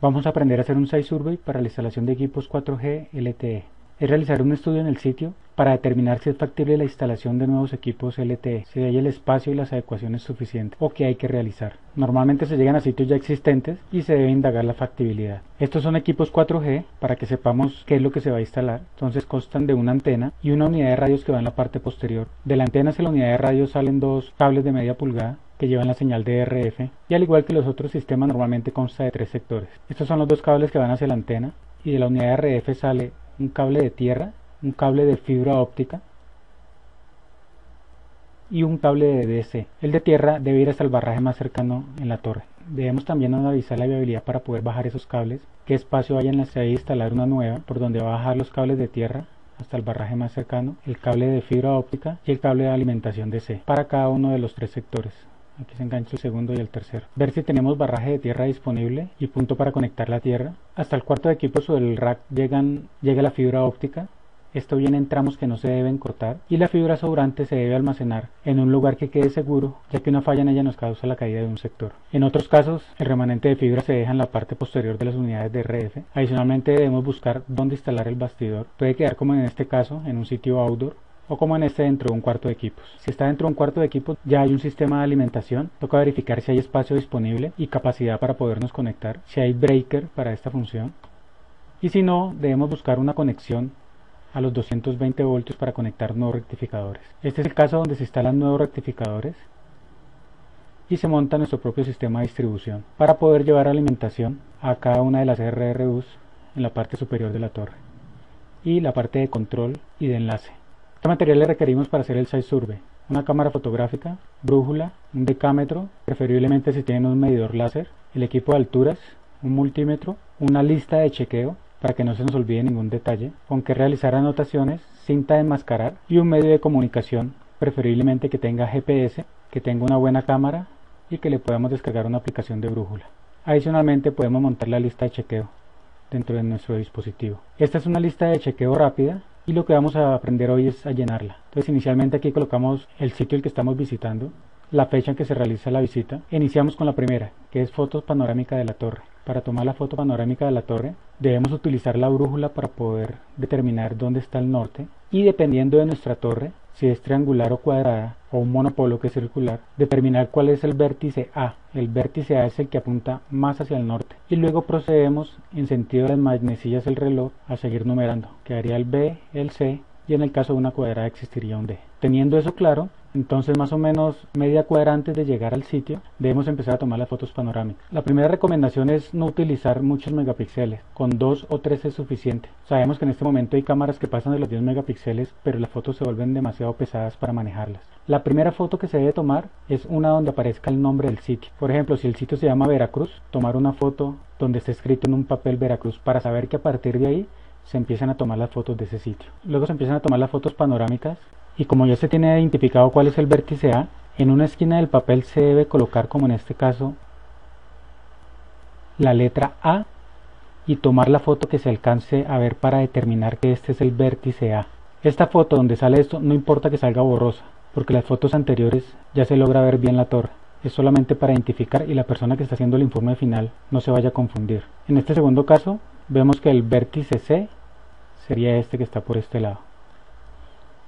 Vamos a aprender a hacer un site survey para la instalación de equipos 4G LTE. Es realizar un estudio en el sitio para determinar si es factible la instalación de nuevos equipos LTE, si hay el espacio y las adecuaciones suficientes o qué hay que realizar. Normalmente se llegan a sitios ya existentes y se debe indagar la factibilidad. Estos son equipos 4G para que sepamos qué es lo que se va a instalar. Entonces constan de una antena y una unidad de radios que va en la parte posterior. De la antena hacia la unidad de radios salen dos cables de media pulgada que llevan la señal de RF y al igual que los otros sistemas normalmente consta de tres sectores. Estos son los dos cables que van hacia la antena y de la unidad RF sale un cable de tierra, un cable de fibra óptica y un cable de DC. El de tierra debe ir hasta el barraje más cercano en la torre. Debemos también analizar la viabilidad para poder bajar esos cables, qué espacio hay en la y instalar una nueva por donde va a bajar los cables de tierra hasta el barraje más cercano, el cable de fibra óptica y el cable de alimentación DC para cada uno de los tres sectores. Aquí se engancha el segundo y el tercero. Ver si tenemos barraje de tierra disponible y punto para conectar la tierra. Hasta el cuarto de equipo sobre el rack llegan, llega la fibra óptica. Esto viene en tramos que no se deben cortar y la fibra sobrante se debe almacenar en un lugar que quede seguro, ya que una falla en ella nos causa la caída de un sector. En otros casos, el remanente de fibra se deja en la parte posterior de las unidades de RF. Adicionalmente debemos buscar dónde instalar el bastidor. Puede quedar como en este caso, en un sitio outdoor o como en este dentro de un cuarto de equipos. Si está dentro de un cuarto de equipos ya hay un sistema de alimentación, toca verificar si hay espacio disponible y capacidad para podernos conectar, si hay breaker para esta función y si no debemos buscar una conexión a los 220 voltios para conectar nuevos rectificadores. Este es el caso donde se instalan nuevos rectificadores y se monta nuestro propio sistema de distribución para poder llevar alimentación a cada una de las RRUs en la parte superior de la torre y la parte de control y de enlace. Este material le requerimos para hacer el site survey. Una cámara fotográfica, brújula, un decámetro, preferiblemente si tienen un medidor láser, el equipo de alturas, un multímetro, una lista de chequeo para que no se nos olvide ningún detalle, con que realizar anotaciones, cinta de enmascarar y un medio de comunicación, preferiblemente que tenga GPS, que tenga una buena cámara y que le podamos descargar una aplicación de brújula. Adicionalmente podemos montar la lista de chequeo dentro de nuestro dispositivo. Esta es una lista de chequeo rápida y lo que vamos a aprender hoy es a llenarla. Entonces inicialmente aquí colocamos el sitio el que estamos visitando, la fecha en que se realiza la visita. Iniciamos con la primera, que es foto panorámica de la torre. Para tomar la foto panorámica de la torre debemos utilizar la brújula para poder determinar dónde está el norte y dependiendo de nuestra torre si es triangular o cuadrada o un monopolo que es circular, determinar cuál es el vértice A. El vértice A es el que apunta más hacia el norte. Y luego procedemos en sentido de las manecillas del reloj a seguir numerando. Quedaría el B, el C y en el caso de una cuadrada existiría un D. Teniendo eso claro, entonces más o menos media cuadra antes de llegar al sitio debemos empezar a tomar las fotos panorámicas. La primera recomendación es no utilizar muchos megapíxeles, con dos o tres es suficiente. Sabemos que en este momento hay cámaras que pasan de los 10 megapíxeles, pero las fotos se vuelven demasiado pesadas para manejarlas. La primera foto que se debe tomar es una donde aparezca el nombre del sitio. Por ejemplo, si el sitio se llama Veracruz, tomar una foto donde esté escrito en un papel Veracruz para saber que a partir de ahí se empiezan a tomar las fotos de ese sitio. Luego se empiezan a tomar las fotos panorámicas y como ya se tiene identificado cuál es el vértice A, en una esquina del papel se debe colocar como en este caso la letra A y tomar la foto que se alcance a ver para determinar que este es el vértice A. Esta foto donde sale esto no importa que salga borrosa, porque las fotos anteriores ya se logra ver bien la torre. Es solamente para identificar y la persona que está haciendo el informe final no se vaya a confundir. En este segundo caso vemos que el vértice C sería este que está por este lado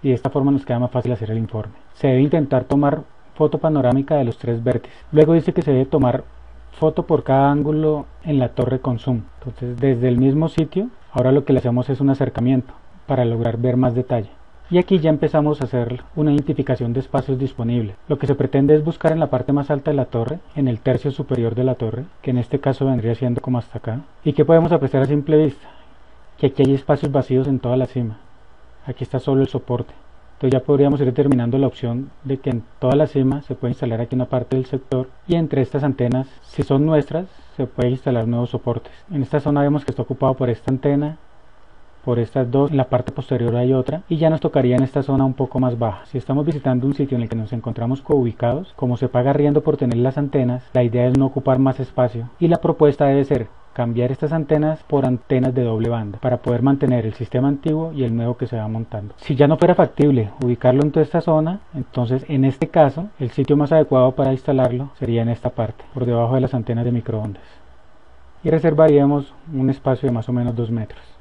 y de esta forma nos queda más fácil hacer el informe. Se debe intentar tomar foto panorámica de los tres vértices. Luego dice que se debe tomar foto por cada ángulo en la torre con zoom. Entonces desde el mismo sitio, ahora lo que le hacemos es un acercamiento para lograr ver más detalle. Y aquí ya empezamos a hacer una identificación de espacios disponibles. Lo que se pretende es buscar en la parte más alta de la torre, en el tercio superior de la torre, que en este caso vendría siendo como hasta acá. ¿Y que podemos apreciar a simple vista? Que aquí hay espacios vacíos en toda la cima aquí está solo el soporte entonces ya podríamos ir determinando la opción de que en toda la cima se puede instalar aquí una parte del sector y entre estas antenas si son nuestras se puede instalar nuevos soportes en esta zona vemos que está ocupado por esta antena por estas dos, en la parte posterior hay otra y ya nos tocaría en esta zona un poco más baja. Si estamos visitando un sitio en el que nos encontramos co-ubicados, como se paga riendo por tener las antenas, la idea es no ocupar más espacio y la propuesta debe ser cambiar estas antenas por antenas de doble banda para poder mantener el sistema antiguo y el nuevo que se va montando. Si ya no fuera factible ubicarlo en toda esta zona, entonces en este caso el sitio más adecuado para instalarlo sería en esta parte, por debajo de las antenas de microondas. y reservaríamos un espacio de más o menos 2 metros.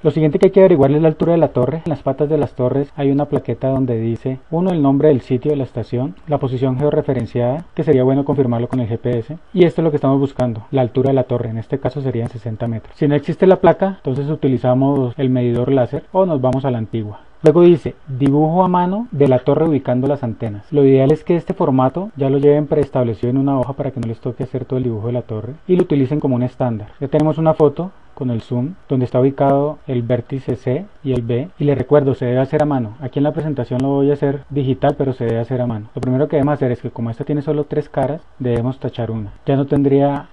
Lo siguiente que hay que averiguar es la altura de la torre. En las patas de las torres hay una plaqueta donde dice uno el nombre del sitio de la estación, la posición georreferenciada, que sería bueno confirmarlo con el GPS, y esto es lo que estamos buscando, la altura de la torre, en este caso serían 60 metros. Si no existe la placa, entonces utilizamos el medidor láser o nos vamos a la antigua. Luego dice dibujo a mano de la torre ubicando las antenas. Lo ideal es que este formato ya lo lleven preestablecido en una hoja para que no les toque hacer todo el dibujo de la torre y lo utilicen como un estándar. Ya tenemos una foto con el zoom donde está ubicado el vértice C y el B y les recuerdo se debe hacer a mano. Aquí en la presentación lo voy a hacer digital pero se debe hacer a mano. Lo primero que debemos hacer es que como esta tiene solo tres caras debemos tachar una. Ya no tendría